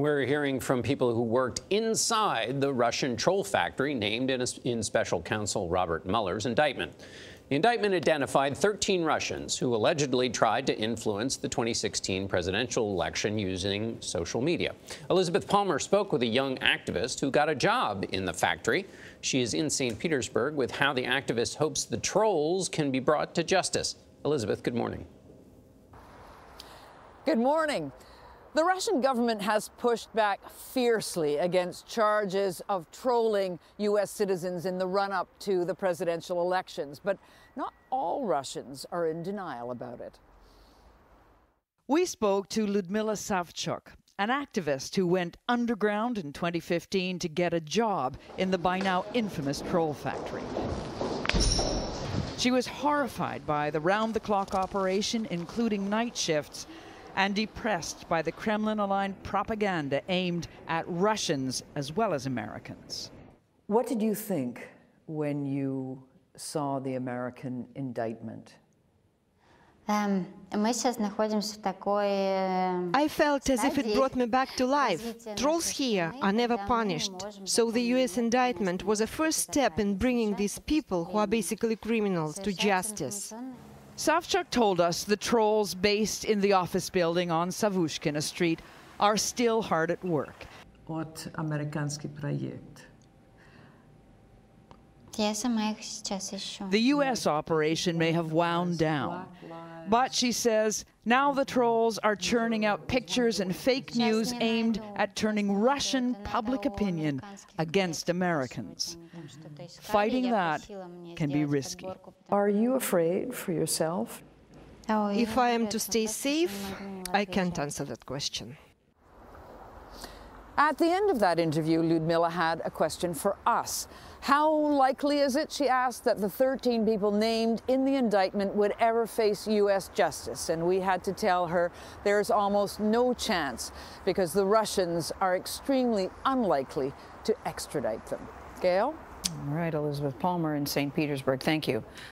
We're hearing from people who worked inside the Russian troll factory named in, a, in special counsel Robert Mueller's indictment. The indictment identified 13 Russians who allegedly tried to influence the 2016 presidential election using social media. Elizabeth Palmer spoke with a young activist who got a job in the factory. She is in St. Petersburg with how the activist hopes the trolls can be brought to justice. Elizabeth, good morning. Good morning. The Russian government has pushed back fiercely against charges of trolling U.S. citizens in the run up to the presidential elections, but not all Russians are in denial about it. We spoke to Ludmila Savchuk, an activist who went underground in 2015 to get a job in the by now infamous troll factory. She was horrified by the round the clock operation, including night shifts and depressed by the Kremlin aligned propaganda aimed at Russians as well as Americans. What did you think when you saw the American indictment? I felt as if it brought me back to life. Trolls here are never punished, so the US indictment was a first step in bringing these people, who are basically criminals, to justice. Savchuk told us the trolls based in the office building on Savushkina Street are still hard at work. От американский проект. The U.S. operation may have wound down, but she says now the trolls are churning out pictures and fake news aimed at turning Russian public opinion against Americans. Fighting that can be risky. Are you afraid for yourself? Oh, if I am to stay safe, I can't answer that question. At the end of that interview, Ludmila had a question for us. How likely is it, she asked, that the 13 people named in the indictment would ever face U.S. justice? And we had to tell her there's almost no chance because the Russians are extremely unlikely to extradite them. Gayle? All right, Elizabeth Palmer in St. Petersburg. Thank you.